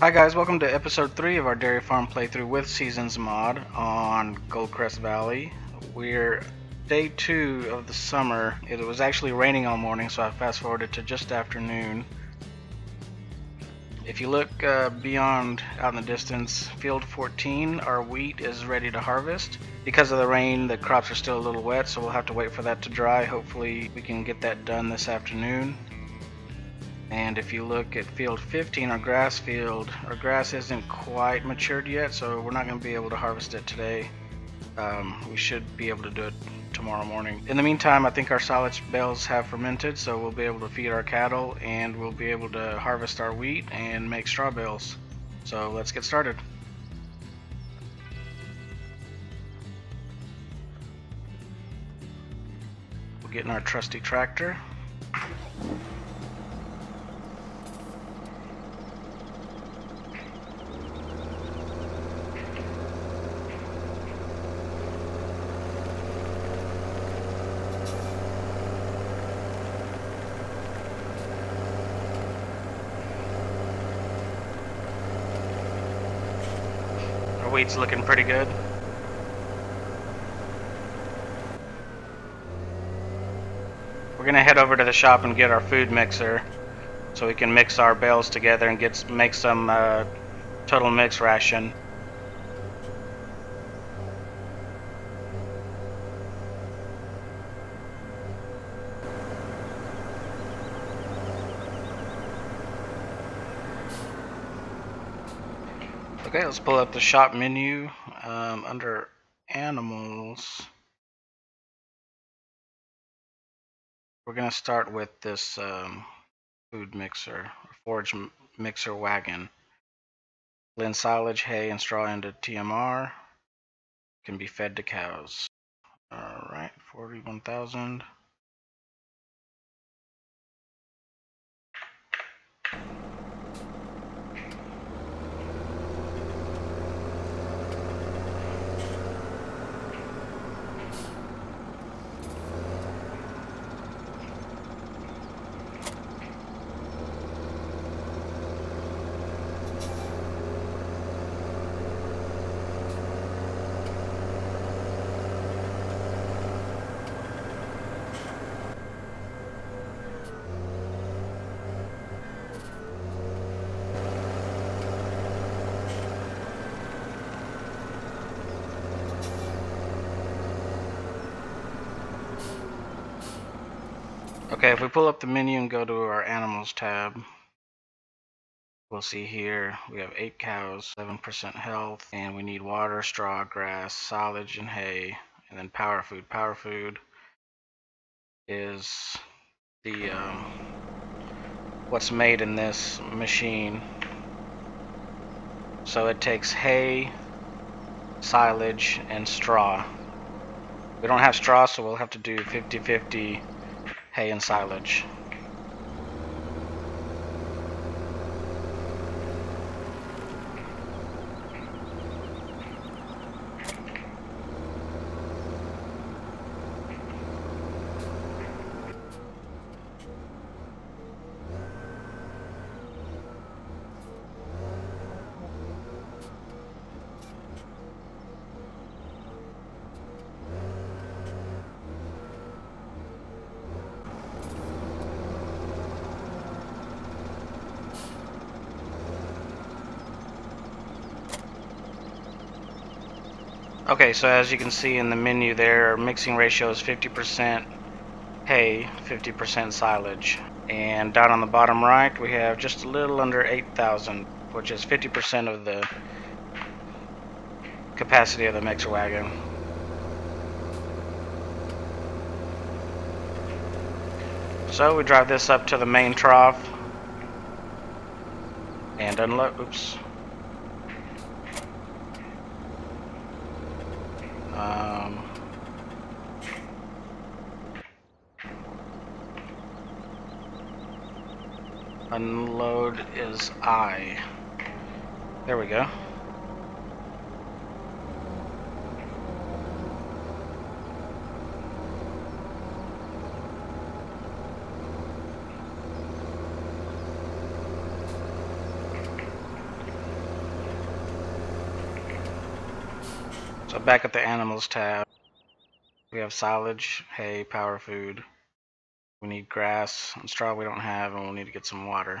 Hi guys, welcome to episode 3 of our dairy farm playthrough with Seasons mod on Goldcrest Valley. We're day 2 of the summer. It was actually raining all morning so I fast forwarded to just afternoon. If you look uh, beyond out in the distance, field 14, our wheat is ready to harvest. Because of the rain, the crops are still a little wet so we'll have to wait for that to dry. Hopefully we can get that done this afternoon. And if you look at field 15, our grass field, our grass isn't quite matured yet, so we're not going to be able to harvest it today. Um, we should be able to do it tomorrow morning. In the meantime, I think our silage bales have fermented, so we'll be able to feed our cattle and we'll be able to harvest our wheat and make straw bales. So let's get started. We'll get in our trusty tractor. Looking pretty good. We're gonna head over to the shop and get our food mixer so we can mix our bales together and get make some uh, total mix ration. Let's pull up the shop menu um, under animals. We're going to start with this um, food mixer, forage mixer wagon. Blend silage, hay, and straw into TMR. Can be fed to cows. All right, 41,000. Okay, if we pull up the menu and go to our animals tab, we'll see here we have eight cows, 7% health, and we need water, straw, grass, silage, and hay, and then power food. Power food is the um, what's made in this machine. So it takes hay, silage, and straw. We don't have straw, so we'll have to do 50-50 hay and silage. Okay, so as you can see in the menu there, mixing ratio is 50% hay, 50% silage. And down on the bottom right, we have just a little under 8,000, which is 50% of the capacity of the mixer wagon. So we drive this up to the main trough and unload, oops, Um, unload is I. There we go. Back at the animals tab, we have silage, hay, power food. We need grass and straw we don't have, and we'll need to get some water.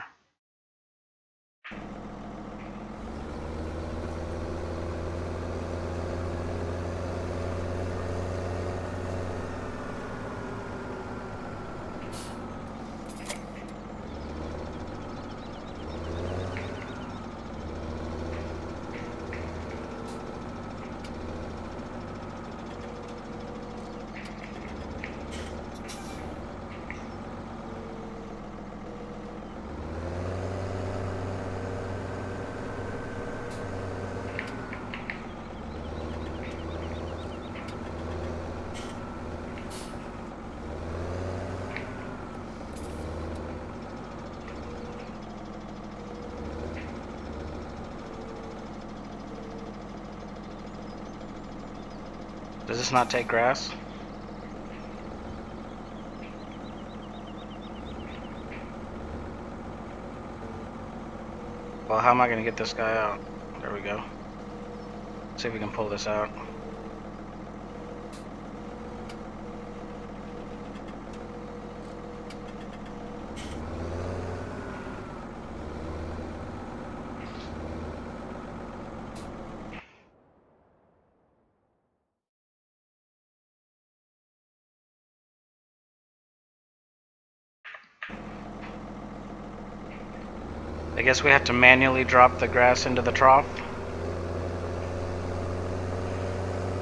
Does this not take grass? Well, how am I going to get this guy out? There we go. see if we can pull this out. Guess we have to manually drop the grass into the trough.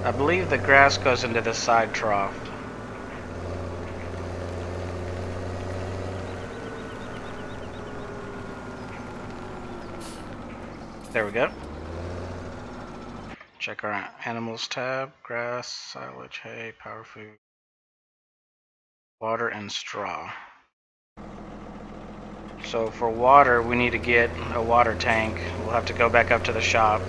I believe the grass goes into the side trough. There we go. Check our animals tab, grass, silage, hay, power food, water, and straw. So for water, we need to get a water tank. We'll have to go back up to the shop.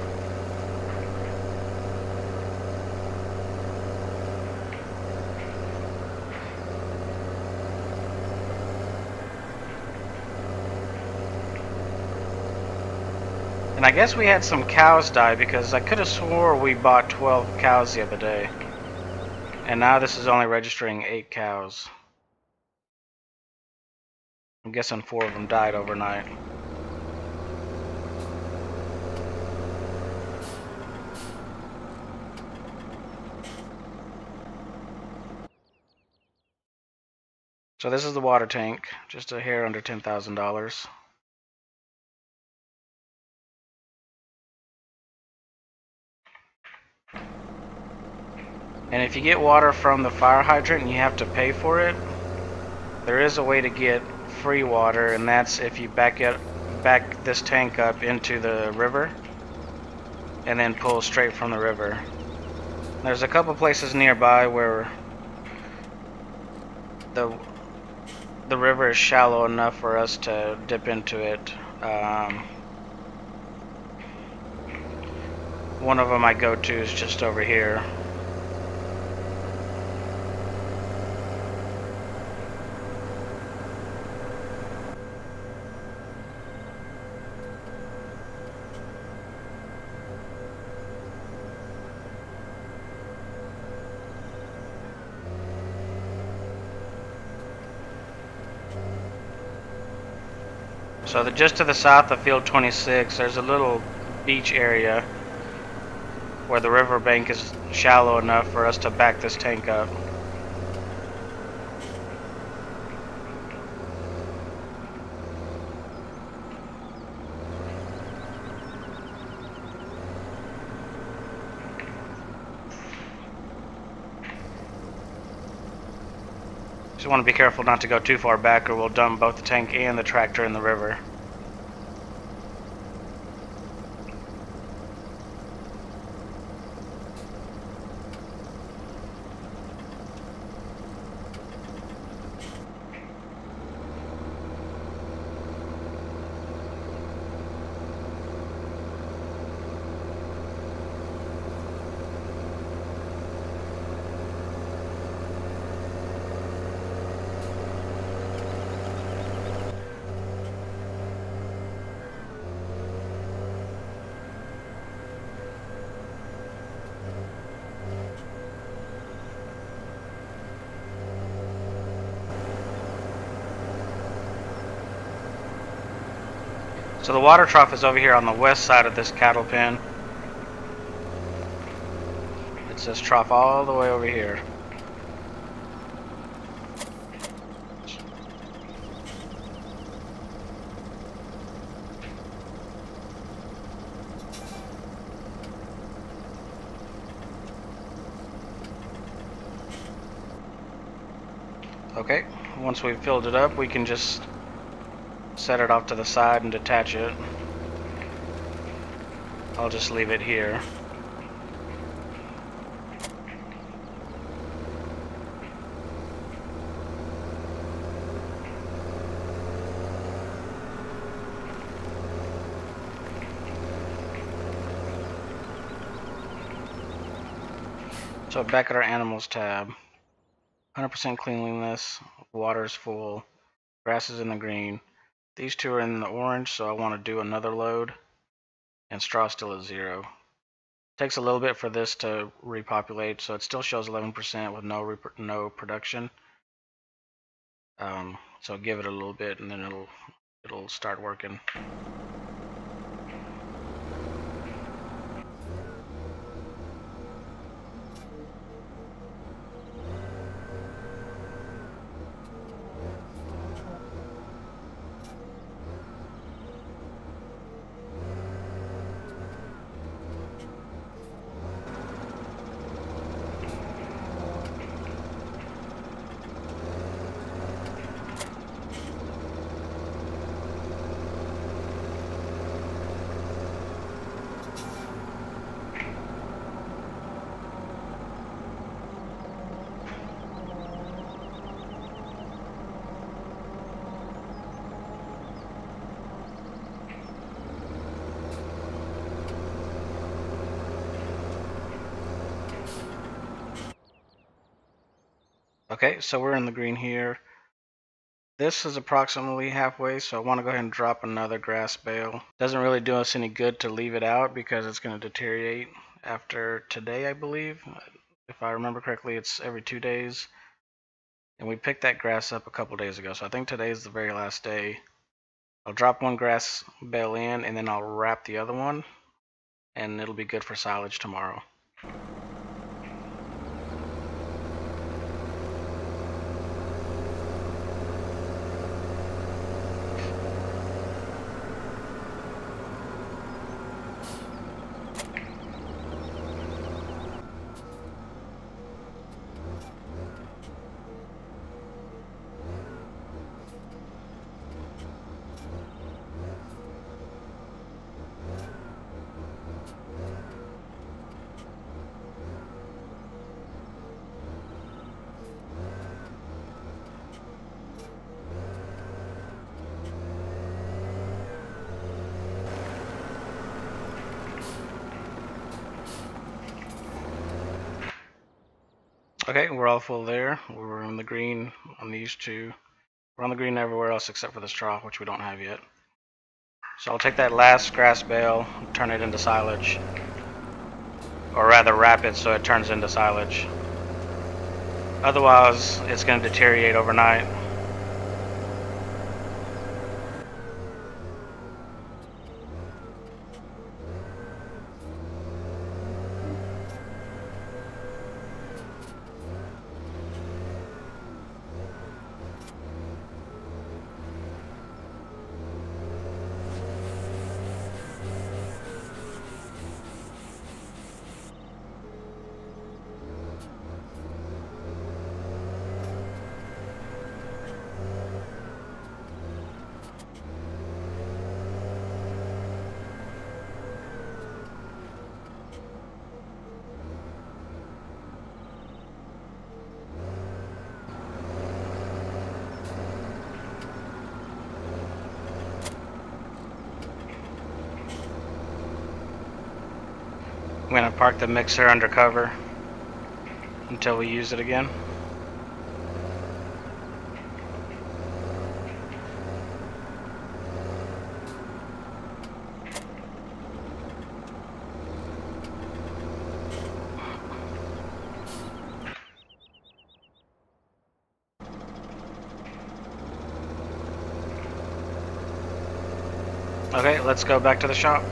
And I guess we had some cows die because I could have swore we bought 12 cows the other day. And now this is only registering 8 cows. I'm guessing four of them died overnight. So this is the water tank, just a hair under $10,000. And if you get water from the fire hydrant and you have to pay for it, there is a way to get free water, and that's if you back it, back this tank up into the river, and then pull straight from the river. There's a couple places nearby where the the river is shallow enough for us to dip into it. Um, one of them I go to is just over here. So the, just to the south of Field 26, there's a little beach area where the riverbank is shallow enough for us to back this tank up. Just want to be careful not to go too far back or we'll dump both the tank and the tractor in the river. So the water trough is over here on the west side of this cattle pen. It says trough all the way over here. Okay, once we've filled it up, we can just set it off to the side and detach it. I'll just leave it here. So back at our animals tab. 100% cleanliness, water is full, grass is in the green. These two are in the orange, so I want to do another load, and straw still is zero. Takes a little bit for this to repopulate, so it still shows 11% with no no production. Um, so give it a little bit, and then it'll it'll start working. Okay, so we're in the green here. This is approximately halfway, so I want to go ahead and drop another grass bale. Doesn't really do us any good to leave it out because it's going to deteriorate after today, I believe. If I remember correctly, it's every two days. And we picked that grass up a couple days ago, so I think today is the very last day. I'll drop one grass bale in, and then I'll wrap the other one, and it'll be good for silage tomorrow. Okay, we're all full there. We're in the green on these two. We're on the green everywhere else except for the straw, which we don't have yet. So I'll take that last grass bale, turn it into silage. Or rather wrap it so it turns into silage. Otherwise, it's going to deteriorate overnight. I'm gonna park the mixer under cover until we use it again. Okay, let's go back to the shop.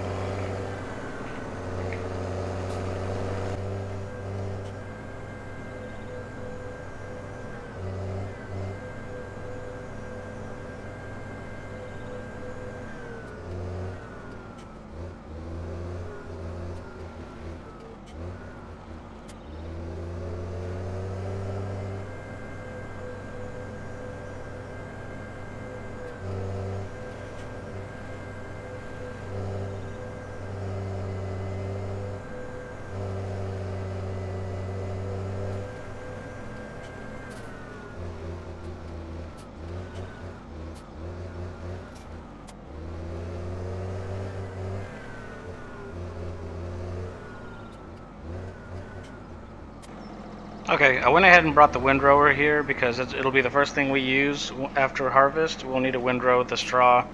Okay, I went ahead and brought the windrower here because it'll be the first thing we use after harvest. We'll need a windrow with the straw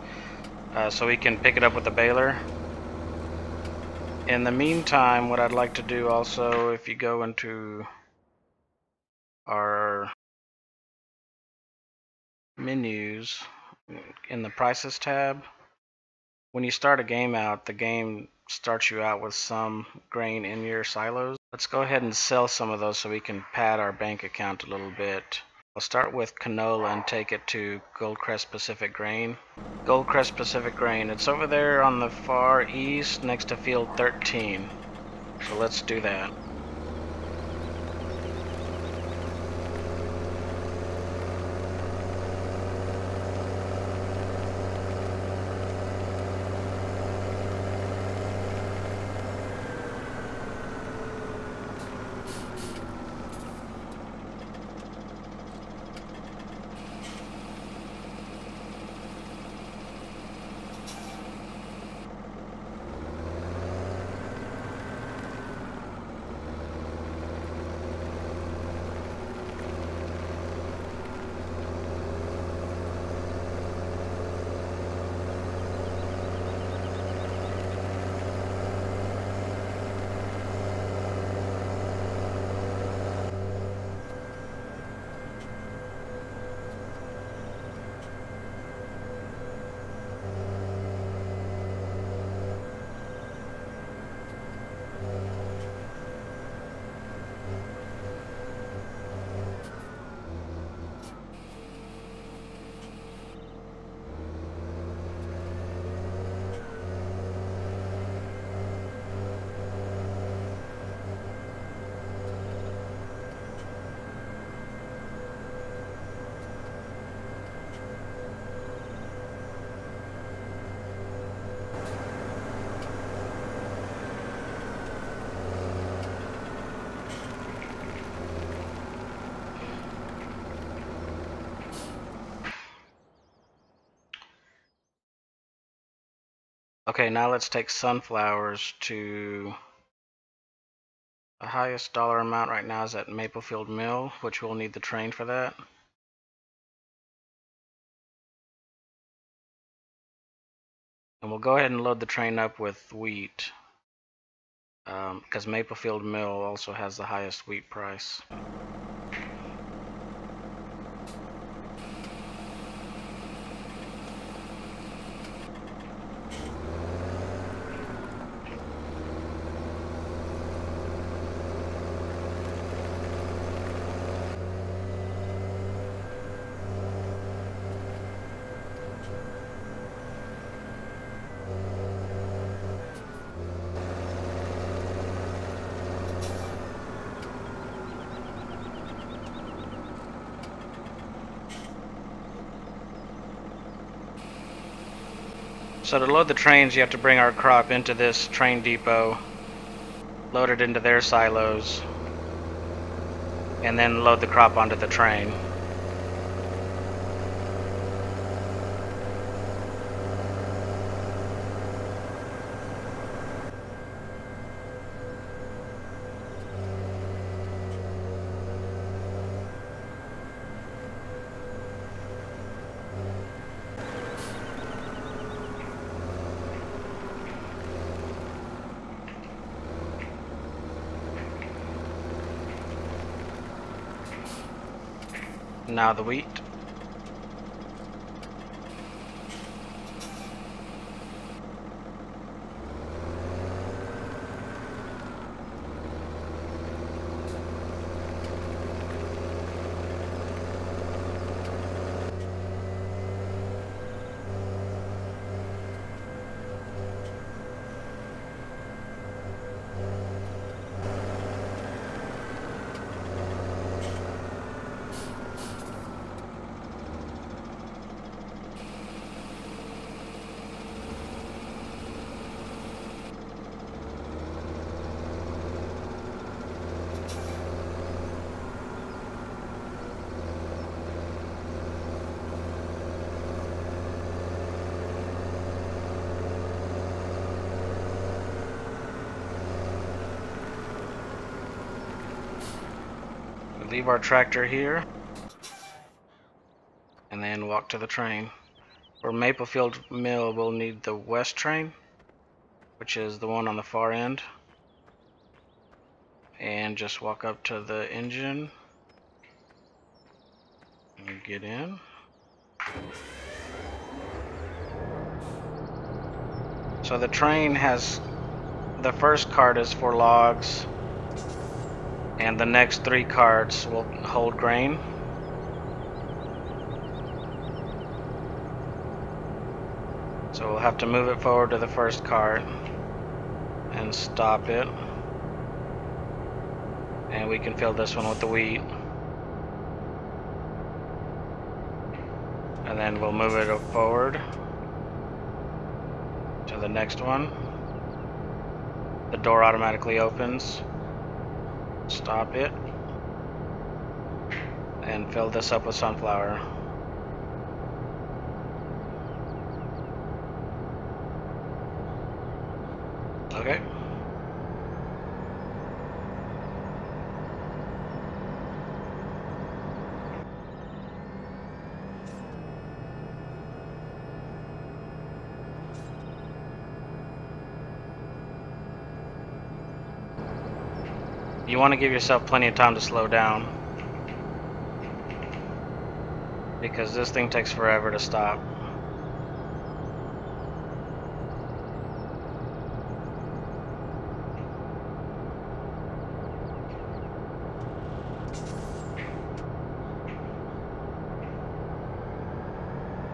uh, so we can pick it up with the baler. In the meantime, what I'd like to do also, if you go into our menus in the prices tab, when you start a game out, the game starts you out with some grain in your silos. Let's go ahead and sell some of those so we can pad our bank account a little bit. I'll start with canola and take it to Goldcrest Pacific Grain. Goldcrest Pacific Grain, it's over there on the far east next to field 13. So let's do that. Okay, now let's take sunflowers to the highest dollar amount right now is at Maplefield Mill, which we'll need the train for that. And we'll go ahead and load the train up with wheat because um, Maplefield Mill also has the highest wheat price. So to load the trains, you have to bring our crop into this train depot, load it into their silos, and then load the crop onto the train. Now the wheat. Leave our tractor here and then walk to the train. For Maplefield Mill, we'll need the west train, which is the one on the far end. And just walk up to the engine and get in. So the train has, the first cart is for logs, and the next three carts will hold grain. So we'll have to move it forward to the first cart and stop it. And we can fill this one with the wheat. And then we'll move it forward to the next one. The door automatically opens. Stop it. And fill this up with sunflower. You want to give yourself plenty of time to slow down. Because this thing takes forever to stop.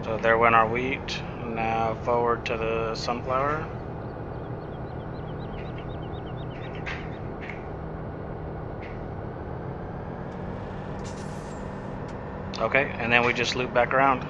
So there went our wheat. Now forward to the sunflower. Okay, and then we just loop back around.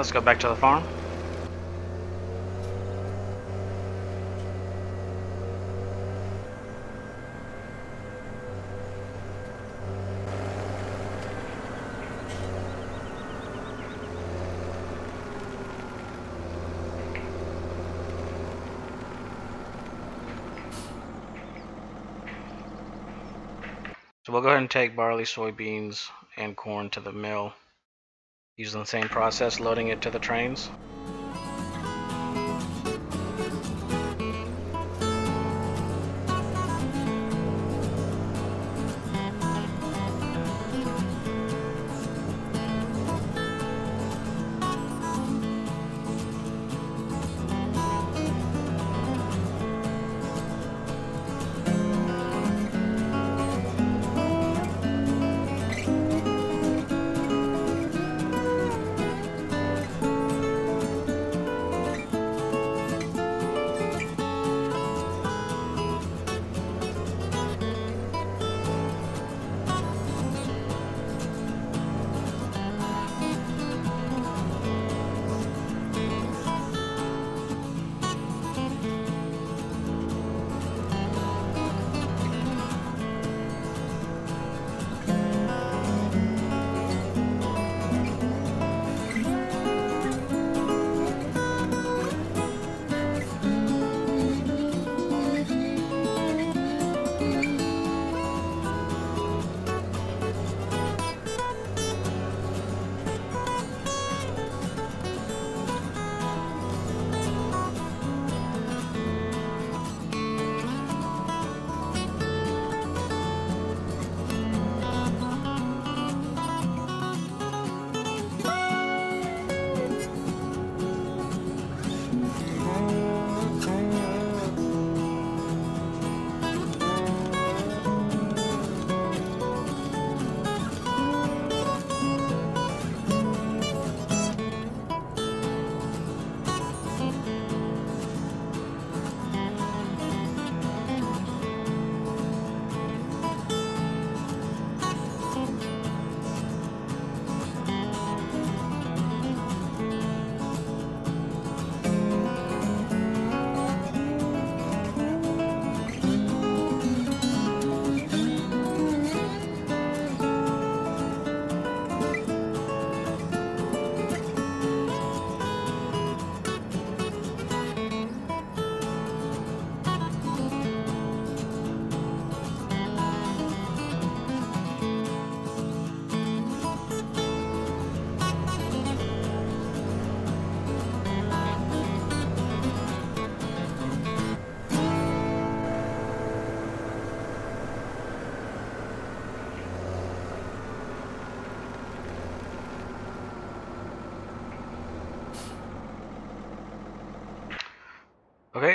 Let's go back to the farm. So we'll go ahead and take barley, soybeans, and corn to the mill using the same process, loading it to the trains.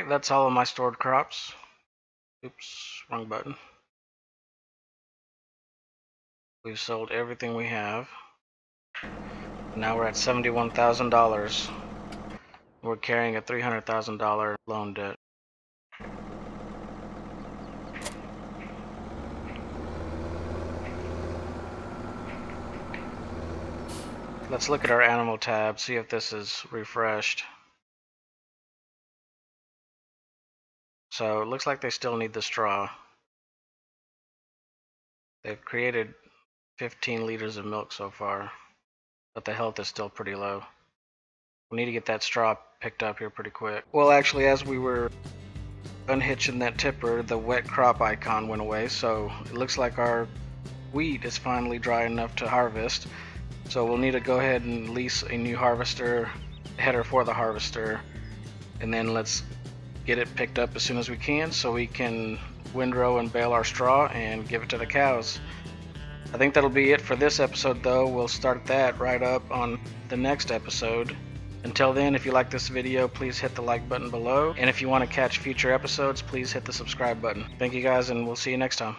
That's all of my stored crops. Oops, wrong button. We've sold everything we have. Now we're at $71,000. We're carrying a $300,000 loan debt. Let's look at our animal tab, see if this is refreshed. So it looks like they still need the straw. They've created 15 liters of milk so far, but the health is still pretty low. We need to get that straw picked up here pretty quick. Well, actually, as we were unhitching that tipper, the wet crop icon went away, so it looks like our wheat is finally dry enough to harvest. So we'll need to go ahead and lease a new harvester, header for the harvester, and then let's get it picked up as soon as we can so we can windrow and bale our straw and give it to the cows. I think that'll be it for this episode though. We'll start that right up on the next episode. Until then, if you like this video, please hit the like button below. And if you want to catch future episodes, please hit the subscribe button. Thank you guys, and we'll see you next time.